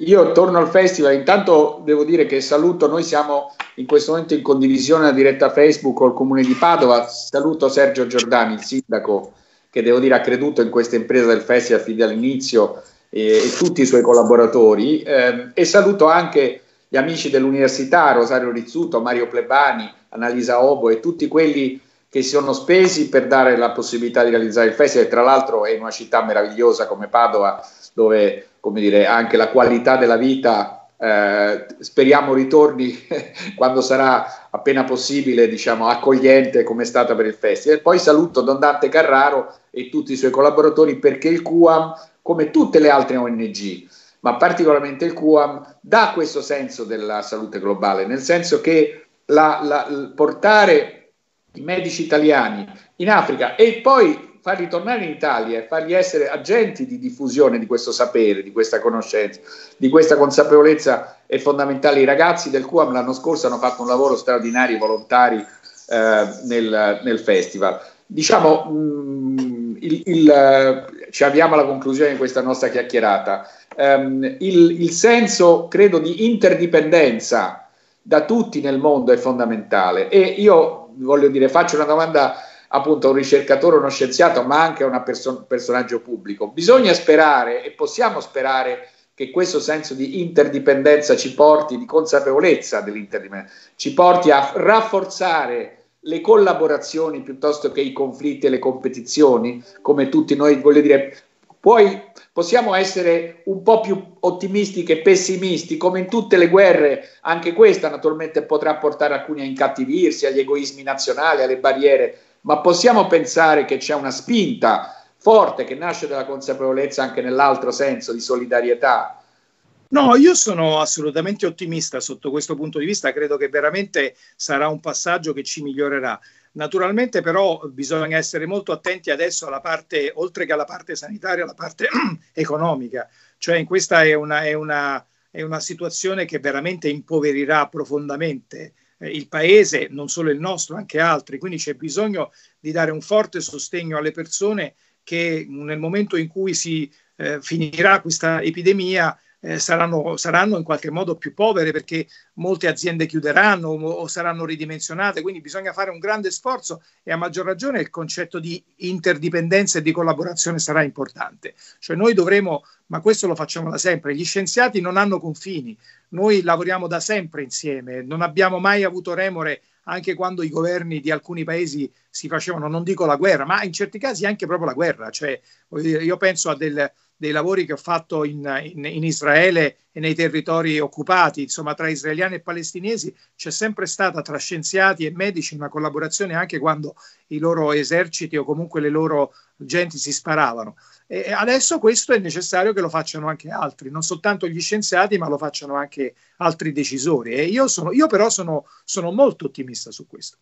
Io torno al festival, intanto devo dire che saluto, noi siamo in questo momento in condivisione la diretta Facebook col comune di Padova, saluto Sergio Giordani, il sindaco che devo dire ha creduto in questa impresa del festival fin dall'inizio e, e tutti i suoi collaboratori eh, e saluto anche gli amici dell'università, Rosario Rizzuto, Mario Plebani, Annalisa Obo e tutti quelli che si sono spesi per dare la possibilità di realizzare il festival. Tra l'altro è in una città meravigliosa come Padova, dove come dire, anche la qualità della vita eh, speriamo ritorni quando sarà appena possibile, diciamo, accogliente come è stata per il festival. Poi saluto Don Dante Carraro e tutti i suoi collaboratori perché il QAM, come tutte le altre ONG, ma particolarmente il QAM, dà questo senso della salute globale, nel senso che la, la, portare i medici italiani in Africa e poi farli tornare in Italia e farli essere agenti di diffusione di questo sapere, di questa conoscenza, di questa consapevolezza è fondamentale. I ragazzi del QAM l'anno scorso hanno fatto un lavoro straordinario, volontari eh, nel, nel, festival. Diciamo, mh, mm, il, il, ci avviamo alla conclusione di questa nostra chiacchierata. Um, il, il senso, credo, di interdipendenza da tutti nel mondo è fondamentale e io voglio dire, faccio una domanda appunto un ricercatore, uno scienziato, ma anche un perso- personaggio pubblico. Bisogna sperare e possiamo sperare che questo senso di interdipendenza ci porti, di consapevolezza dell'interdipendenza, ci porti a rafforzare le collaborazioni piuttosto che i conflitti e le competizioni, come tutti noi, voglio dire, poi possiamo essere un po' più ottimisti che pessimisti, come in tutte le guerre, anche questa naturalmente potrà portare alcuni a incattivirsi, agli egoismi nazionali, alle barriere, ma possiamo pensare che c'è una spinta forte che nasce dalla consapevolezza anche nell'altro senso di solidarietà. No, io sono assolutamente ottimista sotto questo punto di vista, credo che veramente sarà un passaggio che ci migliorerà. Naturalmente però bisogna essere molto attenti adesso alla parte, oltre che alla parte sanitaria, alla parte economica, cioè in questa è una, è una, è una situazione che veramente impoverirà profondamente eh, il paese, non solo il nostro, anche altri. Quindi c'è bisogno di dare un forte sostegno alle persone che nel momento in cui si eh, finirà questa epidemia eh, saranno, saranno, in qualche modo più povere perché molte aziende chiuderanno o, o, saranno ridimensionate, quindi bisogna fare un grande sforzo e a maggior ragione il concetto di interdipendenza e di collaborazione sarà importante. Cioè noi dovremo, ma questo lo facciamo da sempre, gli scienziati non hanno confini, noi lavoriamo da sempre insieme, non abbiamo mai avuto remore anche quando i governi di alcuni paesi si facevano, non dico la guerra, ma in certi casi anche proprio la guerra. Cioè, io penso a del, dei lavori che ho fatto in, in, in, Israele e nei territori occupati, insomma tra israeliani e palestinesi c'è sempre stata tra scienziati e medici una collaborazione anche quando i loro eserciti o comunque le loro genti si sparavano. E adesso questo è necessario che lo facciano anche altri, non soltanto gli scienziati, ma lo facciano anche altri decisori. E io, sono, io però sono, sono molto ottimista su questo.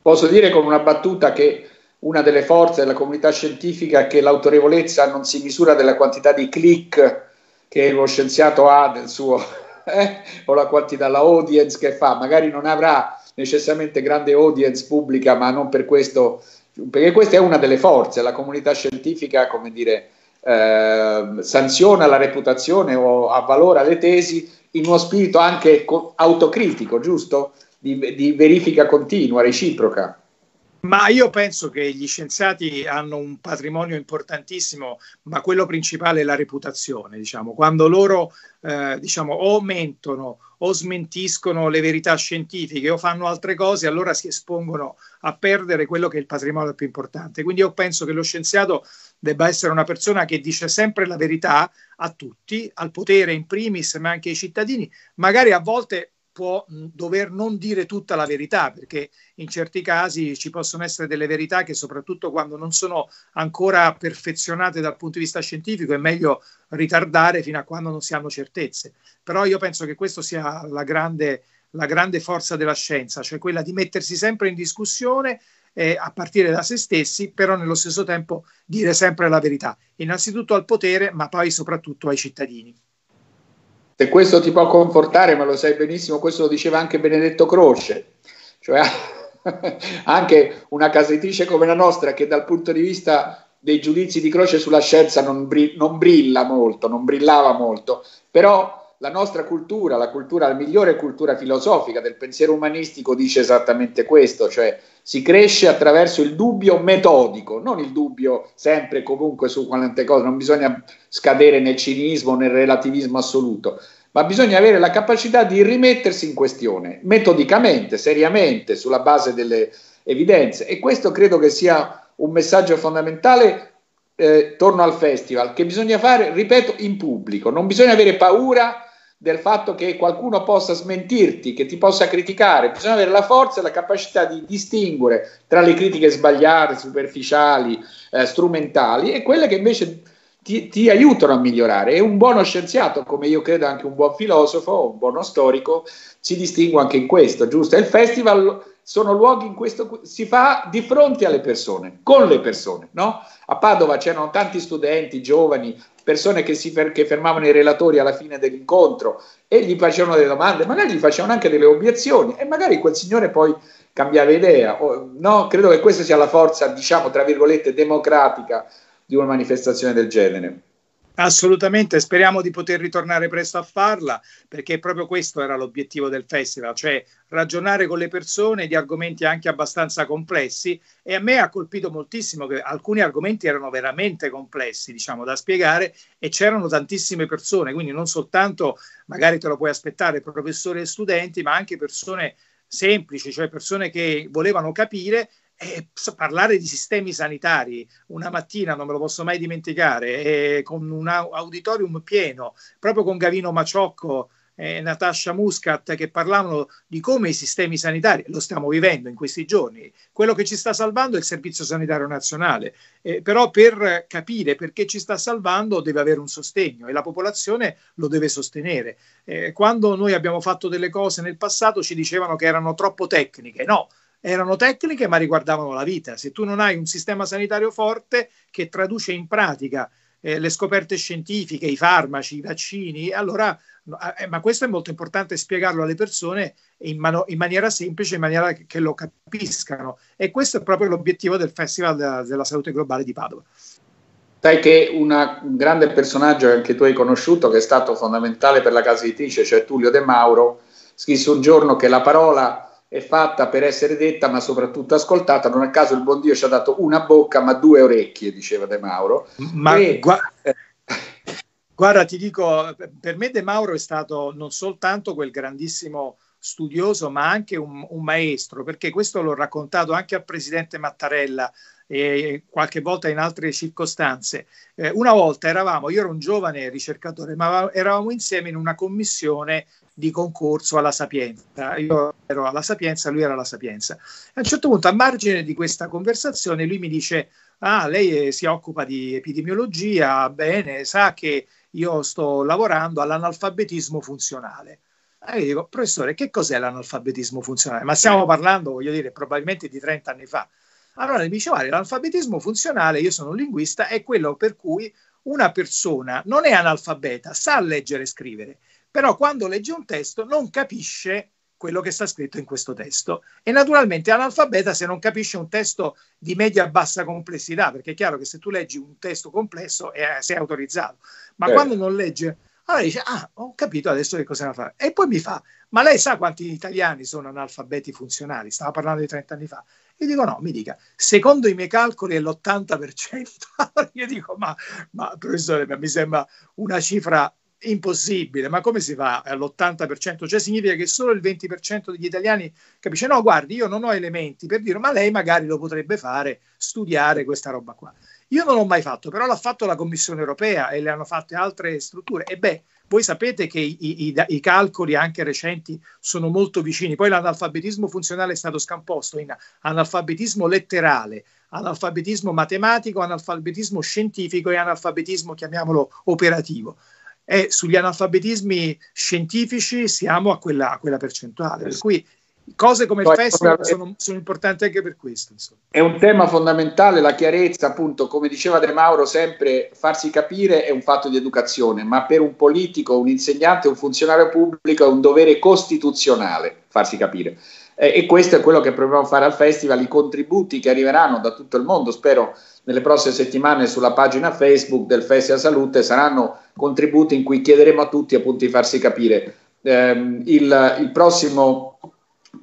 Posso dire con una battuta che una delle forze della comunità scientifica è che l'autorevolezza non si misura della quantità di click che lo scienziato ha del suo, eh, o la quantità, la audience che fa, magari non avrà necessariamente grande audience pubblica, ma non per questo, perché questa è una delle forze, la comunità scientifica, come dire, eh, sanziona la reputazione o avvalora le tesi in uno spirito anche autocritico, giusto? Di, di verifica continua, reciproca. Ma io penso che gli scienziati hanno un patrimonio importantissimo, ma quello principale è la reputazione. Diciamo. Quando loro eh, diciamo, o mentono o smentiscono le verità scientifiche o fanno altre cose, allora si espongono a perdere quello che è il patrimonio più importante. Quindi io penso che lo scienziato debba essere una persona che dice sempre la verità a tutti, al potere in primis, ma anche ai cittadini, magari a volte può dover non dire tutta la verità, perché in certi casi ci possono essere delle verità che soprattutto quando non sono ancora perfezionate dal punto di vista scientifico è meglio ritardare fino a quando non si hanno certezze. Però io penso che questo sia la grande, la grande forza della scienza, cioè quella di mettersi sempre in discussione eh, a partire da se stessi, però nello stesso tempo dire sempre la verità, innanzitutto al potere, ma poi soprattutto ai cittadini. Se questo ti può confortare, ma lo sai benissimo, questo lo diceva anche Benedetto Croce, cioè anche una casa editrice come la nostra che dal punto di vista dei giudizi di Croce sulla scienza non, bri- non brilla molto, non brillava molto, però la nostra cultura, la cultura, la migliore cultura filosofica del pensiero umanistico dice esattamente questo, cioè si cresce attraverso il dubbio metodico, non il dubbio sempre e comunque su quante cose, non bisogna scadere nel cinismo, nel relativismo assoluto, ma bisogna avere la capacità di rimettersi in questione metodicamente, seriamente, sulla base delle, evidenze. E questo credo che sia un messaggio fondamentale eh, torno al festival, che bisogna fare, ripeto, in pubblico. Non bisogna avere paura del fatto che qualcuno possa smentirti, che ti possa criticare, bisogna avere la forza e la capacità di distinguere tra le critiche sbagliate, superficiali, eh, strumentali e quelle che invece ti, ti, aiutano a migliorare. E un buono scienziato, come io credo anche un buon filosofo, un buono storico, si distingue anche in questo, giusto? E il festival sono luoghi in cui si fa di fronte alle persone, con le persone, no? A Padova c'erano tanti studenti, giovani, persone che, si, che fermavano i relatori alla fine dell'incontro e gli facevano delle domande, magari gli facevano anche delle obiezioni e magari quel signore poi cambiava idea. No? Credo che questa sia la forza, diciamo, tra virgolette, democratica di una manifestazione del genere. Assolutamente, speriamo di poter ritornare presto a farla perché proprio questo era l'obiettivo del festival, cioè ragionare con le persone di argomenti anche abbastanza complessi e a me ha colpito moltissimo che alcuni argomenti erano veramente complessi, diciamo, da spiegare e c'erano tantissime persone, quindi non soltanto magari te lo puoi aspettare professori e studenti, ma anche persone semplici, cioè persone che volevano capire e parlare di sistemi sanitari una mattina, non me lo posso mai dimenticare, con un auditorium pieno, proprio con Gavino Maciocco e Natascia Muscat che parlavano di come i sistemi sanitari, lo stiamo vivendo in questi giorni, quello che ci sta salvando è il Servizio Sanitario Nazionale, eh, però per capire perché ci sta salvando deve avere un sostegno e la popolazione lo deve sostenere. Eh, quando noi abbiamo fatto delle cose nel passato ci dicevano che erano troppo tecniche, no, erano tecniche ma riguardavano la vita. Se tu non hai un sistema sanitario forte che traduce in pratica eh, le scoperte scientifiche, i farmaci, i vaccini, allora, eh, ma questo è molto importante spiegarlo alle persone in, mano, in, maniera semplice, in maniera che lo capiscano. E questo è proprio l'obiettivo del Festival della, della Salute Globale di Padova. Sai che una, un grande personaggio che anche tu hai conosciuto, che è stato fondamentale per la casa editrice, cioè Tullio De Mauro, scrisse un giorno che la parola è fatta per essere detta ma soprattutto ascoltata. Non a caso il buon Dio ci ha dato una bocca ma due orecchie, diceva De Mauro. Ma e... gu- guarda, ti dico, per me De Mauro è stato non soltanto quel grandissimo studioso ma anche un, un maestro, perché questo l'ho raccontato anche al presidente Mattarella e qualche volta in altre circostanze. Eh, una volta eravamo, io ero un giovane ricercatore, ma eravamo insieme in una commissione di concorso alla Sapienza. Io ero alla Sapienza, lui era alla Sapienza. A un certo punto, a margine di questa conversazione, lui mi dice: Ah, lei si occupa di epidemiologia, bene, sa che io sto lavorando all'analfabetismo funzionale. E io dico, professore, che cos'è l'analfabetismo funzionale? Ma stiamo parlando, voglio dire, probabilmente di 30 anni fa. Allora mi dice, guarda, l'alfabetismo funzionale, io sono un linguista, è quello per cui una persona non è analfabeta, sa leggere e scrivere, però quando legge un testo non capisce quello che sta scritto in questo testo e naturalmente analfabeta se non capisce un testo di media-bassa complessità, perché è chiaro che se tu leggi un testo complesso eh, sei autorizzato, ma eh. quando non legge, allora dice, ah, ho capito adesso che cosa fare. E poi mi fa, ma lei sa quanti italiani sono analfabeti funzionali? Stava parlando di 30 anni fa. Io dico no, mi dica, secondo i miei calcoli è l'80%. Allora io dico, ma, ma professore, mi sembra una cifra impossibile, ma come si fa all'80%? Cioè significa che solo il 20% degli italiani capisce, no, guardi, io non ho elementi per dire, ma lei magari lo potrebbe fare, studiare questa roba qua. Io non l'ho mai fatto, però l'ha fatto la Commissione europea e le hanno fatte altre strutture. E beh, voi sapete che i, i, i, calcoli anche recenti sono molto vicini. Poi l'analfabetismo funzionale è stato scamposto in analfabetismo letterale, analfabetismo matematico, analfabetismo scientifico e analfabetismo, chiamiamolo, operativo. E sugli analfabetismi scientifici siamo a quella, a quella percentuale. Per cui cose come il festival sono, sono, importanti anche per questo. Insomma. È un tema fondamentale, la chiarezza, appunto, come diceva De Mauro, sempre farsi capire è un fatto di educazione, ma per un politico, un insegnante, un funzionario pubblico è un dovere costituzionale farsi capire. Eh, e questo è quello che proviamo a fare al festival, i contributi che arriveranno da tutto il mondo, spero nelle prossime settimane sulla pagina Facebook del Festival Salute saranno contributi in cui chiederemo a tutti appunto di farsi capire. Eh, il, il prossimo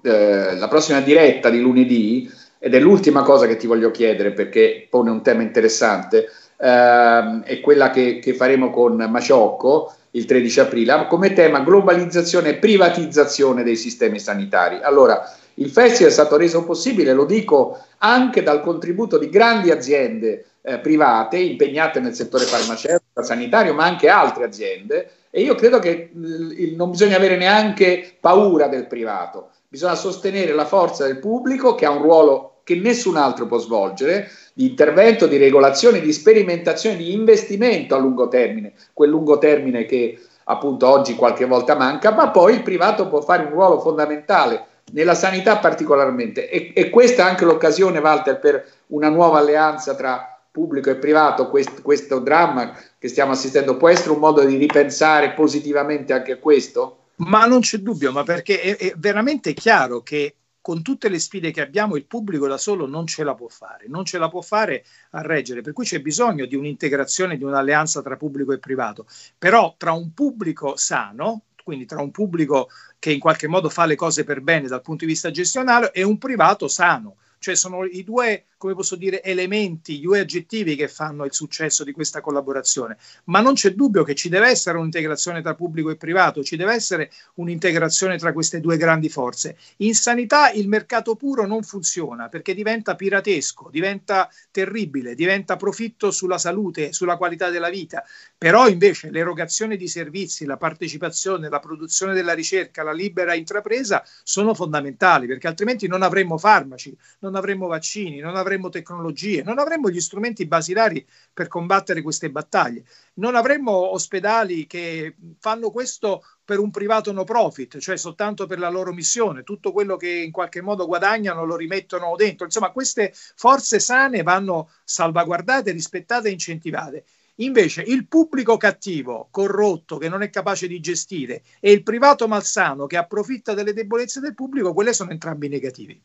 eh, la prossima diretta di lunedì, ed è l'ultima cosa che ti voglio chiedere perché pone un tema interessante, ehm, è quella che, che, faremo con Maciocco il 13 aprile, come tema globalizzazione e privatizzazione dei sistemi sanitari. Allora, Il festival è stato reso possibile, lo dico, anche dal contributo di grandi aziende eh, private impegnate nel settore farmaceutico, sanitario, ma anche altre aziende. E io credo che il, non bisogna avere neanche paura del privato, bisogna sostenere la forza del pubblico che ha un ruolo che nessun altro può svolgere di intervento, di regolazione, di sperimentazione, di investimento a lungo termine, quel lungo termine che appunto oggi qualche volta manca, ma poi il privato può fare un ruolo fondamentale nella sanità particolarmente. E, e questa è anche l'occasione, Walter, per una nuova alleanza tra pubblico e privato, quest, questo dramma che stiamo assistendo può essere un modo di ripensare positivamente anche a questo? Ma non c'è dubbio, ma perché è, è veramente chiaro che con tutte le sfide che abbiamo, il pubblico da solo non ce la può fare, non ce la può fare a reggere, per cui c'è bisogno di un'integrazione, di un'alleanza tra pubblico e privato. Però tra un pubblico sano, quindi tra un pubblico che in qualche modo fa le cose per bene dal punto di vista gestionale e un privato sano, cioè sono i due come posso dire, elementi, due aggettivi che fanno il successo di questa collaborazione. Ma non c'è dubbio che ci deve essere un'integrazione tra pubblico e privato, ci deve essere un'integrazione tra queste due grandi forze. In sanità il mercato puro non funziona perché diventa piratesco, diventa terribile, diventa profitto sulla salute, sulla qualità della vita. Però invece l'erogazione di servizi, la partecipazione, la produzione della ricerca, la libera intrapresa sono fondamentali perché altrimenti non avremmo farmaci, non avremmo vaccini, non avremmo avremmo tecnologie, non avremmo gli strumenti basilari per combattere queste battaglie, non avremmo ospedali che fanno questo per un privato no profit, cioè soltanto per la loro missione, tutto quello che in qualche modo guadagnano lo rimettono dentro. Insomma, queste forze sane vanno salvaguardate, rispettate e incentivate. Invece il pubblico cattivo, corrotto, che non è capace di gestire, e il privato malsano che approfitta delle debolezze del pubblico, quelle sono entrambi negativi.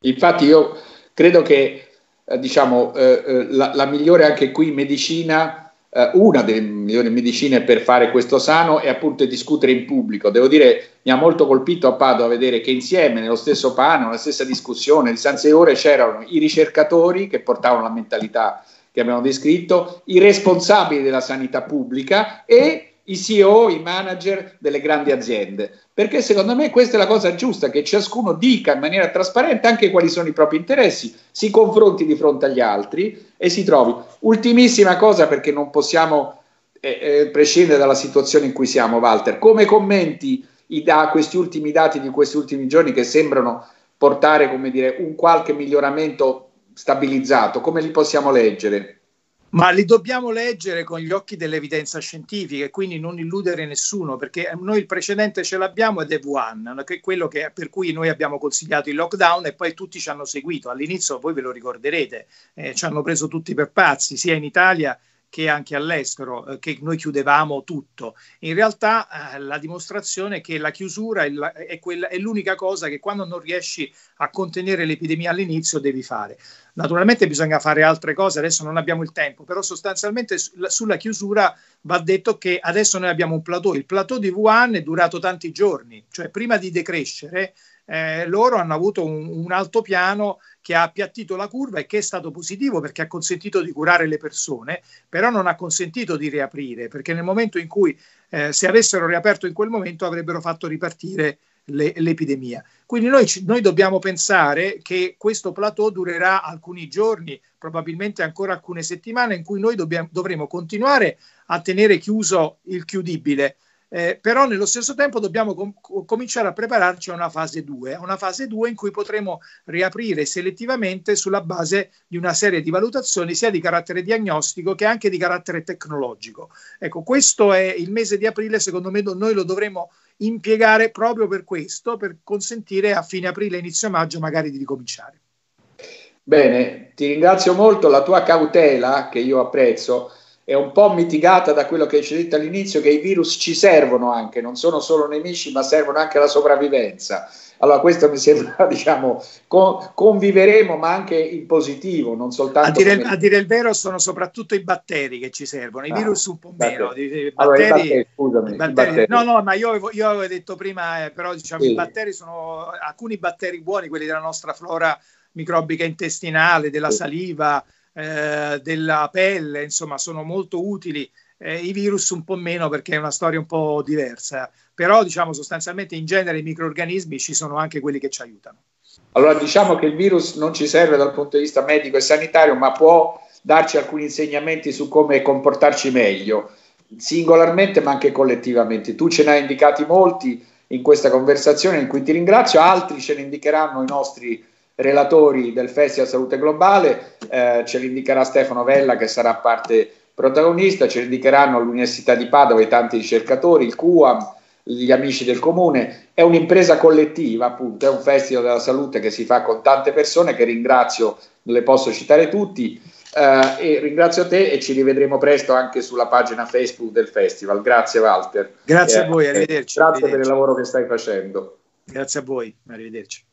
Infatti io credo che eh, diciamo, eh, eh, la, la, migliore anche qui medicina, eh, una delle migliori medicine per fare questo sano è appunto discutere in pubblico. Devo dire, mi ha molto colpito a Padova vedere che insieme, nello stesso panel, nella stessa discussione, di San Ore c'erano i ricercatori che portavano la mentalità che abbiamo descritto, i responsabili della sanità pubblica e i CEO, i manager delle grandi aziende, perché secondo me questa è la cosa giusta, che ciascuno dica in maniera trasparente anche quali sono i propri interessi, si confronti di fronte agli altri e si trovi. Ultimissima cosa perché non possiamo eh, eh, prescindere dalla situazione in cui siamo, Walter, come commenti i da, questi ultimi dati di questi ultimi giorni che sembrano portare, come dire, un qualche miglioramento stabilizzato, come li possiamo leggere? Ma li dobbiamo leggere con gli occhi dell'evidenza scientifica e quindi non illudere nessuno, perché noi il precedente ce l'abbiamo ed è Wuhan, che è quello che, per cui noi abbiamo consigliato il lockdown e poi tutti ci hanno seguito. All'inizio, voi ve lo ricorderete, eh, ci hanno preso tutti per pazzi, sia in Italia che anche all'estero, eh, che noi chiudevamo tutto. In realtà eh, la dimostrazione è che la chiusura è, la, è, quella, è, l'unica cosa che quando non riesci a contenere l'epidemia all'inizio devi fare. Naturalmente bisogna fare altre cose, adesso non abbiamo il tempo, però sostanzialmente su, sulla chiusura va detto che adesso noi abbiamo un plateau. Il plateau di Wuhan è durato tanti giorni, cioè prima di decrescere eh, loro hanno avuto un, un altopiano che ha appiattito la curva e che è stato positivo perché ha consentito di curare le persone, però non ha consentito di riaprire, perché nel momento in cui eh, se avessero riaperto in quel momento avrebbero fatto ripartire le, l'epidemia. Quindi noi, noi, dobbiamo pensare che questo plateau durerà alcuni giorni, probabilmente ancora alcune settimane, in cui noi dobbiamo, dovremo continuare a tenere chiuso il chiudibile, eh, però nello stesso tempo dobbiamo com- cominciare a prepararci a una fase 2, a una fase 2 in cui potremo riaprire selettivamente sulla base di una serie di valutazioni sia di carattere diagnostico che anche di carattere tecnologico. Ecco, questo è il mese di aprile, secondo me noi lo dovremo impiegare proprio per questo, per consentire a fine aprile, inizio maggio magari di ricominciare. Bene, ti ringrazio molto, la tua cautela che io apprezzo è un po' mitigata da quello che ci hai detto all'inizio, che i virus ci servono anche, non sono solo nemici, ma servono anche alla sopravvivenza. Allora, questo mi sembra, diciamo, con, conviveremo, ma anche in positivo, non soltanto. A dire, come... a dire, il vero, sono soprattutto i batteri che ci servono, i ah, virus un po' meno. I batteri, allora, i batteri, scusami, i batteri, batteri. No, no, ma io avevo, io avevo detto prima, eh, però diciamo, sì. i batteri sono alcuni batteri buoni, quelli della nostra flora microbica intestinale, della sì. saliva, eh, della pelle, insomma, sono molto utili eh, i virus un po' meno perché è una storia un po' diversa, però diciamo sostanzialmente in genere i microorganismi ci sono anche quelli che ci aiutano. Allora diciamo che il virus non ci serve dal punto di vista medico e sanitario, ma può darci alcuni insegnamenti su come comportarci meglio, singolarmente ma anche collettivamente. Tu ce ne hai indicati molti in questa conversazione in cui ti ringrazio, altri ce ne indicheranno i nostri relatori del Festival Salute Globale, eh, ce li indicherà Stefano Vella che sarà parte protagonista, ce li indicheranno l'Università di Padova i tanti ricercatori, il QAM, gli amici del comune, è un'impresa collettiva, appunto, è un festival della salute che si fa con tante persone che ringrazio, non le posso citare tutti. Uh, e ringrazio te e ci rivedremo presto anche sulla pagina Facebook del festival. Grazie Walter. Grazie eh, a voi, arrivederci. Grazie arrivederci. per il lavoro che stai facendo. Grazie a voi, arrivederci.